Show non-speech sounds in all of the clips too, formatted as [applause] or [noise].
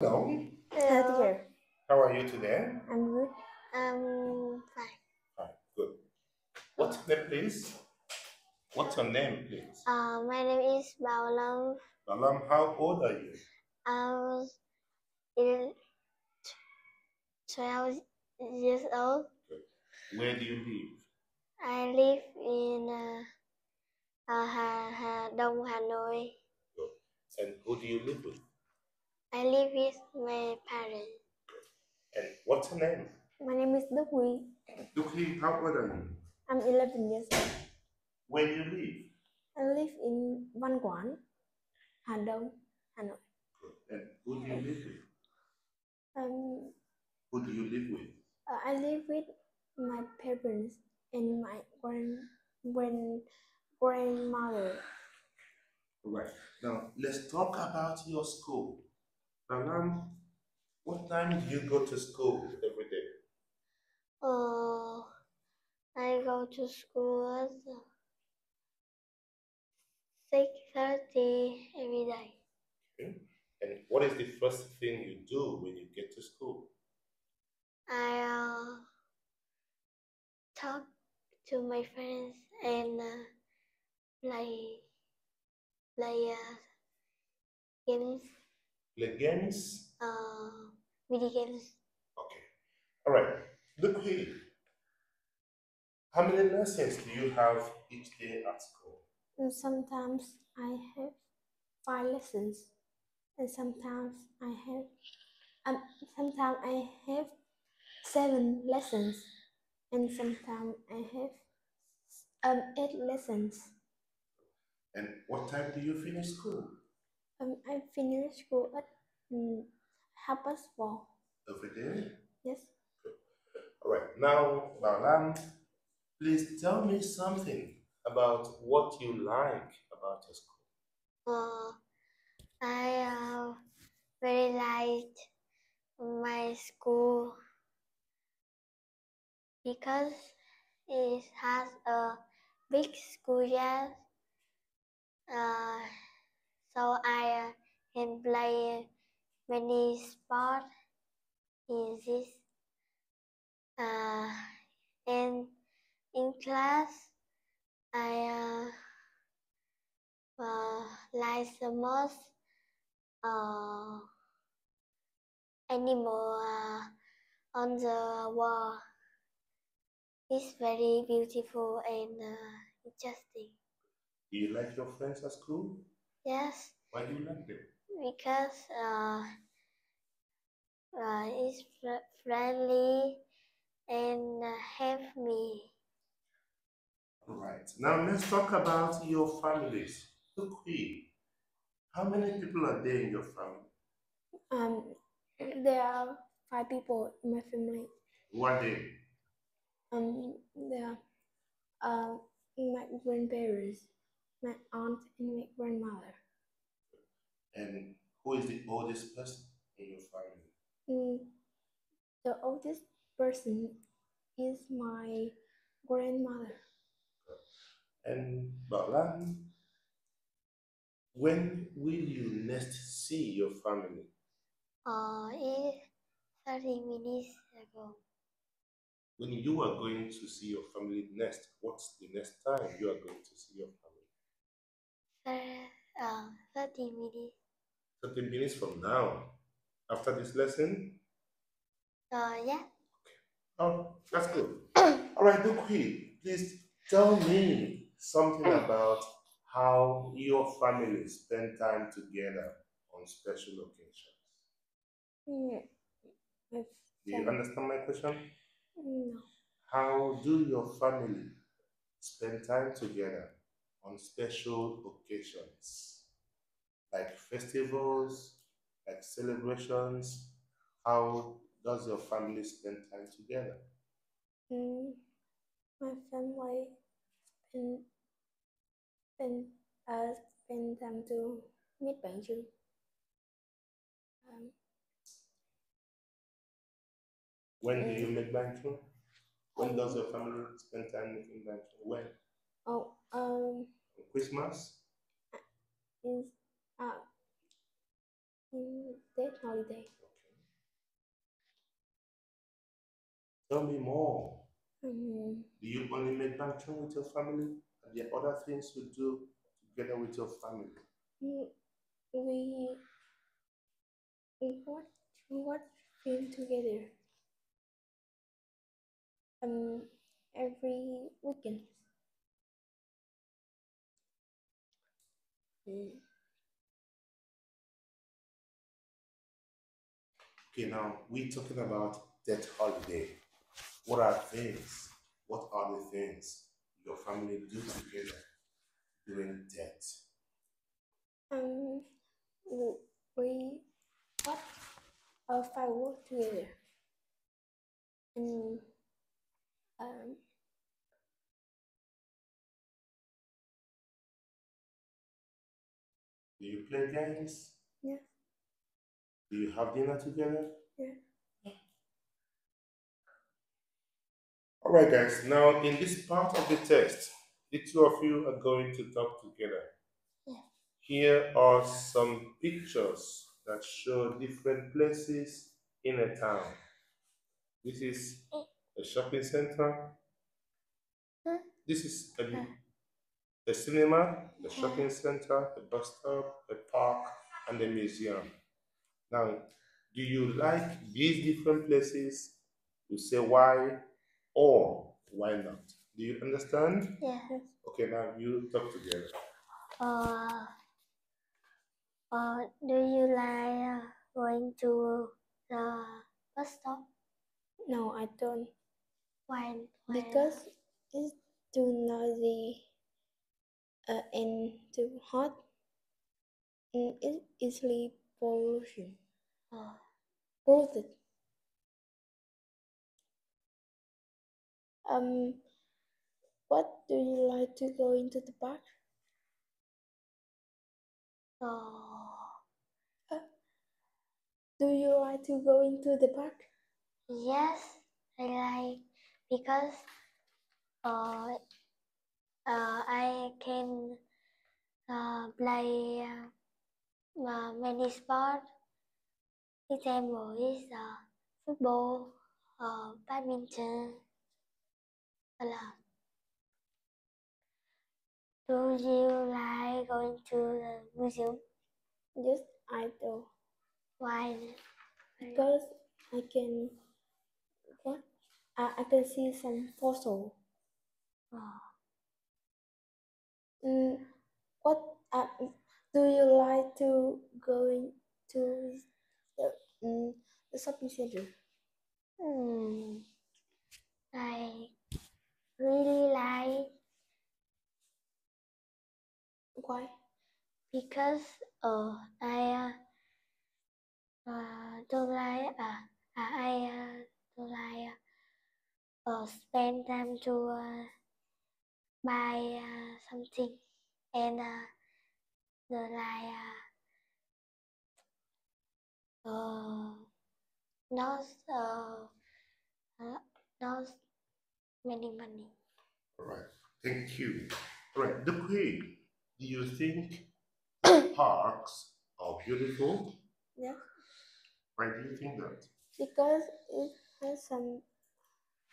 Hello. Hello, teacher. How are you today? I'm good. Um, fine. Fine. Good. What's your name, please? What's your name, please? Uh, my name is Bao Lam. Balam, how old are you? I was in 12 years old. Where do you live? I live in uh, uh, Hà, Hà Đông, Hà Nội. And who do you live with? I live with my parents. And what's your name? My name is Huy. Duc Huy, how old are you? I'm 11 years old. Where do you live? I live in Văn Quán, Hà Đông, Hà Nội. And who do you live with? Um, Who do you live with? uh, I live with my parents and my grand, grand, grandmother. Right. Now, let's talk about your school. Bao Lam, what time do you go to school every day? Uh, I go to school at 6.30 every day. Okay. And what is the first thing you do when you get to school? I uh, talk to my friends and uh, play play uh, games, Games? uh, video games. Okay. All right. Look here. How many lessons do you have each day at school? And sometimes I have five lessons, and sometimes I have, um, sometimes I have seven lessons, and sometimes I have um eight lessons. And what time do you finish school? Um, I finished school at mm, half past four. Every day? Yes. All right. Now, Bao Lam, please tell me something about what you like about your school. Uh, I uh, very like my school because it has a big schoolyard. Uh, so I can play many sports in this. Uh, and in class, I uh, uh, like the most uh, animal uh, on the wall. It's very beautiful and uh, interesting. Do you like your friends at school? Yes, Why do you like them? because uh, uh, it's fr- friendly and uh, help me. All right. Now let's talk about your families. Look here. How many people are there in your family? Um, there are five people in my family. What are they? Um, there are uh, my grandparents, my aunt, and my grandmother. And who is the oldest person in your family? Mm, the oldest person is my grandmother. And Bao Lam, when will you next see your family? Uh, it's 30 minutes ago. When you are going to see your family next, what's the next time you are going to see your family? Thir- uh, 30 minutes. 30 minutes from now. After this lesson? Uh, yeah. Oh, that's good. All right, Duc Huy, please tell me something about how your family spend time together on special occasions. Mm, Do you understand my question? no. How do your family spend time together on special occasions? Like festivals, like celebrations? How does your family spend time together? Mm, my family spend spend uh spend time to meet bạn. Um, When do you make bánh chưng? When does your family spend time making bánh chưng? When? oh um Christmas? is uh in that holiday. Tell me more. Um, Do you only make bánh chưng with your family? Are there other things you do together with your family? mm, we we watch we watch film together. Um, every weekend. Mm, Okay, now we're talking about that holiday. What are things? What are the things your family do together during that? Um, we watch a firework together. And um, Do you play games? Do you have dinner together? Yeah. All right, guys. Now, in this part of the test, the two of you are going to talk together. Yeah. Here are some pictures that show different places in a town. This is a shopping center. Huh? This is a, Huh. a cinema, a shopping center, a bus stop, a park, and a museum. Now, do you like these different places? You say why or why not? Do you understand? Yeah. Okay, now you talk together. Uh, uh, do you like uh, going to the bus stop? no, I don't Why? why because it's too noisy uh, and too hot. And it's easily pollution uh, polluted. Um, what do you like to go into the park? uh, Do you like to go into the park? yes, I like because uh, uh, I can uh, play uh, many sport. Example is uh, football, uh, badminton, a lot. Do you like going to the museum? Yes, I do. Why? Because I can what? I, I can see some fossil. Uh, Mm, what uh, do you like to going to the, mm, the shopping center? hmm, I really like Why? because uh, I uh, uh, don't like uh, I uh, don't like uh, uh, spend time to uh, buy uh, something and uh, the like uh, uh, not uh, not many money. All right, thank you. All right, Duc Huy, do you think [coughs] parks are beautiful? Yeah, Why do you think that? because it has some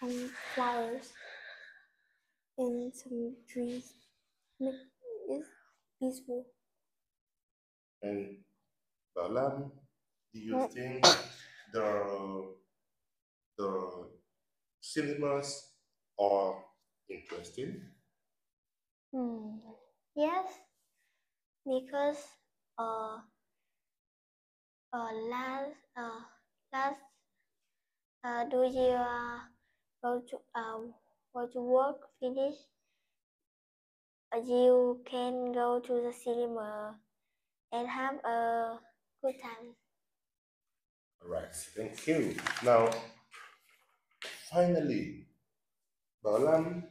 some flowers and some trees. Make it peaceful. And Bao Lam, do you think the the cinemas are interesting? Hmm. Yes, because uh, uh last uh last uh do you uh, go to uh go to work finish? Uh, you can go to the cinema and have a good time. All right, thank you. Now, finally, Bao Lam,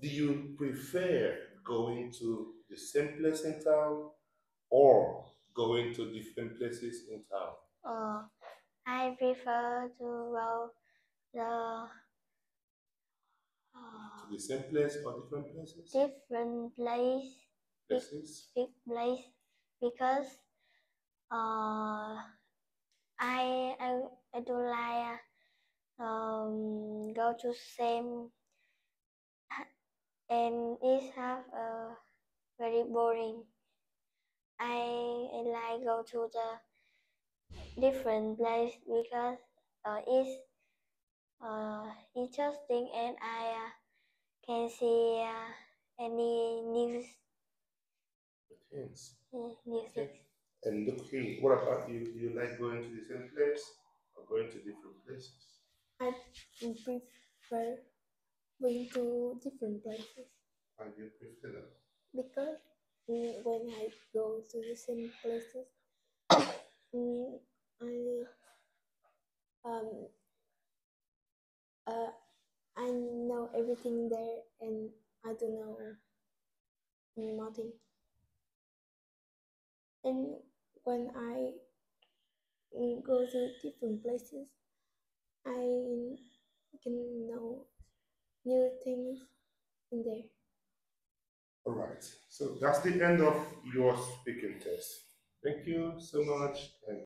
do you prefer going to the same place in town or going to different places in town? Uh, I prefer to go the uh, To the same place or different places? different place Places? big place because uh, I I I do like um go to same and it have a very boring. I, I like go to the different place because uh, it's uh, interesting and I uh, can see uh, any news Things. uh, news Okay. And look here, what about you? Do you like going to the same place or going to different places? I prefer going to different places Why do you prefer that? because mm, when I go to the same places, [coughs] mm, I um uh I know everything there and I don't know nothing. And when I go to different places, I can know new things in there. All right. So that's the end of your speaking test. Thank you so much